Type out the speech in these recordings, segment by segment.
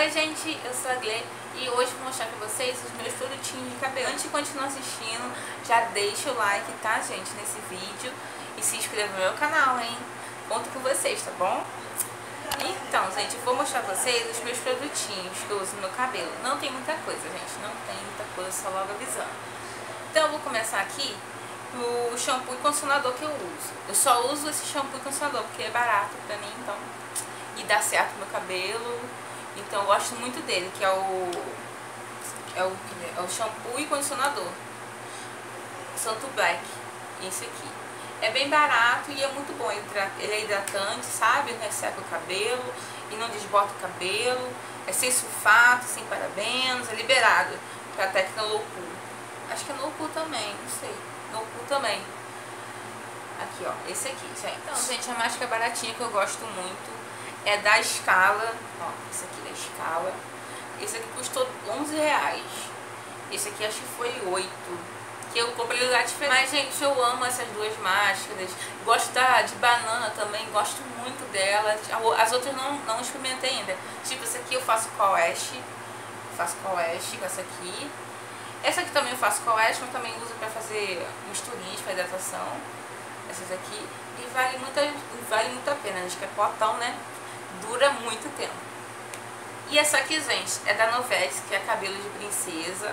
Oi gente, eu sou a Glê e hoje vou mostrar pra vocês os meus produtinhos de cabelo. Antes de continuar assistindo, já deixa o like, tá gente, nesse vídeo e se inscreva no meu canal, hein? Conto com vocês, tá bom? Então, gente, vou mostrar pra vocês os meus produtinhos que eu uso no meu cabelo. Não tem muita coisa, gente, não tem muita coisa, só logo avisando. Então eu vou começar aqui o shampoo e condicionador que eu uso. Eu só uso esse shampoo e condicionador porque é barato pra mim, então... E dá certo no meu cabelo. Então eu gosto muito dele, que é o... É o, é o shampoo e condicionador. Santo Black. Esse aqui. É bem barato e é muito bom. Ele é hidratante, sabe? Não resseca o cabelo e não desbota o cabelo. É sem sulfato, sem parabenos, é liberado para a técnica low pool. Acho que é low pool também, não sei. Low pool também. Aqui, ó. Esse aqui, gente. Então, gente, a máscara baratinha que eu gosto muito é da Escala. Ó, esse aqui da Escala. Esse aqui custou 11 reais. Esse aqui acho que foi 8 que eu comprei lugar diferente. Mas, gente, eu amo essas duas máscaras. Gosto da de banana também, gosto muito delas. As outras não, não experimentei ainda. Tipo, essa aqui eu faço com a Oeste. Faço com a Oeste, com essa aqui. Essa aqui também eu faço com a Oeste, mas também uso pra fazer misturinhas pra hidratação. Essas aqui. E vale muito, vale muito a pena, gente, que é potão, né? Dura muito tempo. E essa aqui, gente, é da Novex, que é cabelo de princesa.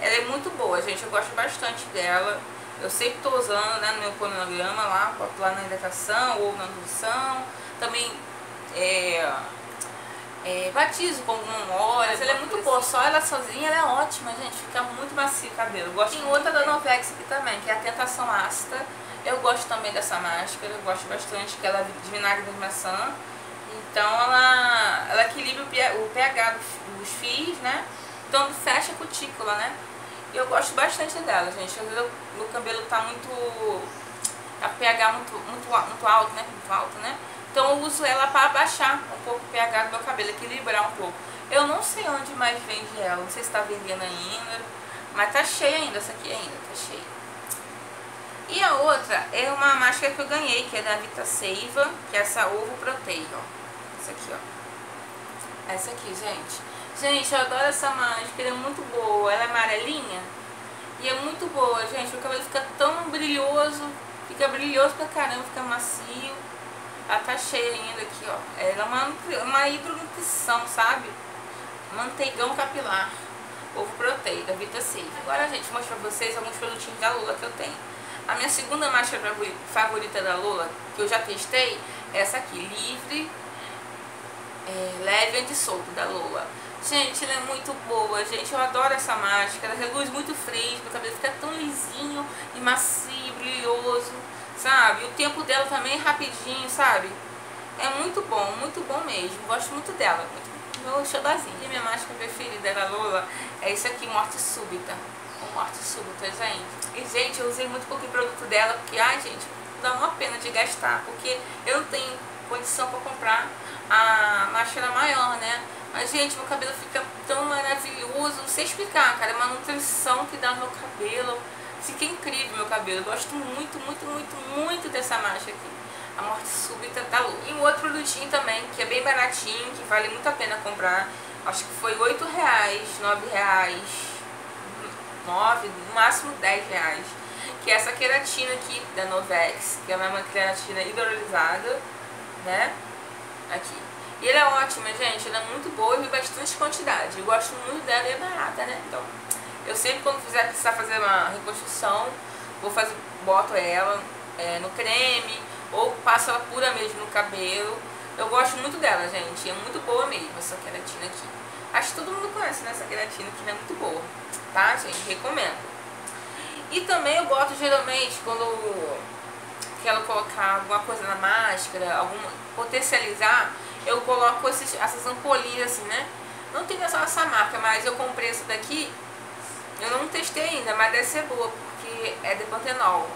Ela é muito boa, gente. Eu gosto bastante dela. Eu sempre estou usando né, no meu cronograma lá, boto lá na hidratação ou na nutrição. Também é, é, batizo com algum óleo. Mas ela é muito boa, só ela sozinha ela é ótima, gente. Fica muito macio o cabelo. Eu gosto Tem outra da Novex aqui também, que é a Tentação Ácida. Eu gosto também dessa máscara, eu gosto bastante, que ela é de vinagre de maçã. Então ela, ela equilibra o pH dos fios, né? Então fecha a cutícula, né? Eu gosto bastante dela, gente. Às vezes o cabelo tá muito... a pH muito, muito, muito alto, né? Muito alto, né? Então eu uso ela para abaixar um pouco o pH do meu cabelo, equilibrar um pouco. Eu não sei onde mais vende ela, não sei se tá vendendo ainda, mas tá cheia ainda, essa aqui ainda, tá cheia. E a outra é uma máscara que eu ganhei, que é da Vita Seiva, que é essa Ovo Protein, ó. Essa aqui, ó. Essa aqui, gente. Gente, eu adoro essa máscara, é muito boa. Ela é amarelinha e é muito boa, gente. O cabelo fica tão brilhoso, fica brilhoso pra caramba, fica macio. Ela tá cheia ainda aqui, ó. Ela é uma, uma hidronutrição, sabe? Manteigão capilar. Ovo Protei, da Vita. Agora, gente, vou mostrar pra vocês alguns produtinhos da Lula que eu tenho. A minha segunda máscara favorita da Lula, que eu já testei, é essa aqui, Livre, é, Leve e Solto, da Lula. Gente, ela é muito boa, gente. Eu adoro essa máscara. Reluz muito fresco, o cabelo fica tão lisinho e macio, brilhoso, sabe? O tempo dela também é rapidinho, sabe? É muito bom, muito bom mesmo. Gosto muito dela. Muito, meu xodozinho. E minha máscara preferida da Lola é esse aqui, Morte Súbita. Morte Súbita, gente. E, gente, eu usei muito pouquinho produto dela, porque, ai, gente, dá uma pena de gastar. Porque eu não tenho condição para comprar a máscara maior, né? Mas, gente, meu cabelo fica tão maravilhoso. Não sei explicar, cara. É uma nutrição que dá no meu cabelo. Fica incrível meu cabelo. Eu gosto muito, muito, muito, muito dessa máscara aqui. A Morte Súbita da Lu. E um outro produtinho também, que é bem baratinho, que vale muito a pena comprar. Acho que foi 8 reais, 9 reais, 9, no máximo 10 reais. Que é essa queratina aqui da Novex, que é uma queratina hidrolisada, né? Aqui. E ela é ótima, gente, ela é muito boa e bastante quantidade. Eu gosto muito dela e é barata, né? Então, eu sempre quando fizer precisar fazer uma reconstrução, vou fazer, boto ela é, no creme ou passo ela pura mesmo no cabelo. Eu gosto muito dela, gente, é muito boa mesmo essa queratina aqui. Acho que todo mundo conhece né, essa queratina que é muito boa, tá, gente? Recomendo. E também eu boto geralmente quando quero colocar alguma coisa na máscara, alguma potencializar, eu coloco esses, essas ampolinhas assim, né? Não tem só essa marca, mas eu comprei essa daqui, eu não testei ainda, mas deve ser boa, porque é de pantenol.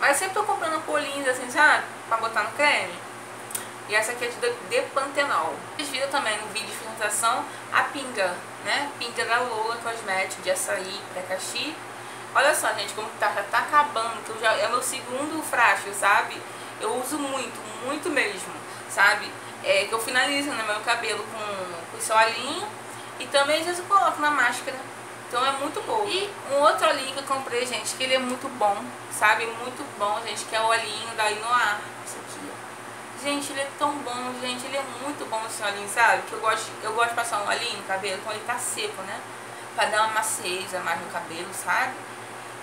Mas sempre tô comprando ampolinhas assim, sabe? Pra botar no creme. E essa aqui é de, de pantenol. Vocês viram também no vídeo de finalização a pinga, né? Pinga da Lola Cosméticos de açaí, Precaxi. Olha só, gente, como tá, já tá acabando, que já, é meu segundo frasco, sabe? Eu uso muito, muito mesmo, sabe? é, que eu finalizo no né, meu cabelo com, com o seu olhinho e também às vezes eu coloco na máscara. Então é muito bom. E um outro olhinho que eu comprei, gente, que ele é muito bom, sabe? Muito bom, gente, que é o olhinho da Inoar. Esse aqui, ó. Gente, ele é tão bom, gente, ele é muito bom esse olhinho, sabe? Que eu gosto, eu gosto de passar um olhinho no cabelo quando ele tá seco, né? Pra dar uma macieza mais no cabelo, sabe?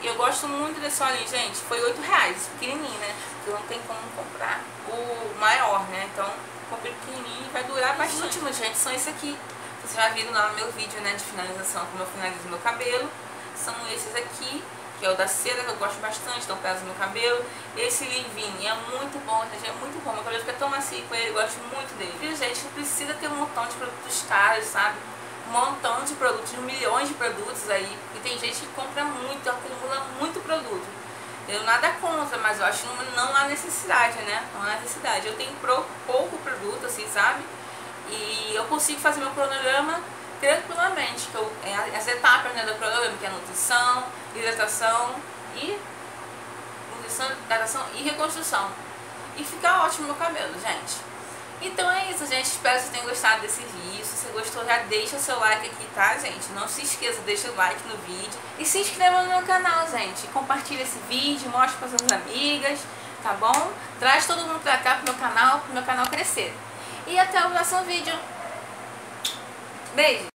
E eu gosto muito desse olhinho, gente. Foi 8 reais, pequenininho, né? Porque não tem como comprar o maior, né? Então, comprei pequenininho e vai durar bastante. Os últimos, gente, são esse aqui. Vocês já viram lá no meu vídeo, né, de finalização, como eu finalizo meu cabelo. São esses aqui, que é o da cera, que eu gosto bastante, então peso no meu cabelo. Esse Livini é muito bom, gente, é muito bom. Meu cabelo fica tão macio com ele, eu gosto muito dele. Viu, gente, não precisa ter um montão de produtos caros, sabe? Montão de produtos, milhões de produtos aí. E tem gente que compra muito, acumula muito produto. Eu nada contra, mas eu acho que não, não há necessidade, né? Não há necessidade. Eu tenho pouco produto, assim, sabe? E eu consigo fazer meu cronograma tranquilamente, que eu, é as etapas né, do cronograma, que é nutrição, hidratação e nutrição, hidratação e reconstrução. E fica ótimo meu cabelo, gente. Então é isso, gente. Espero que vocês tenham gostado desse vídeo. Se você gostou, já deixa o seu like aqui, tá, gente? Não se esqueça, deixa o like no vídeo. E se inscreva no meu canal, gente. Compartilha esse vídeo, mostre para suas amigas, tá bom? Traz todo mundo pra cá pro meu canal, pro meu canal crescer. E até o próximo vídeo. Beijo!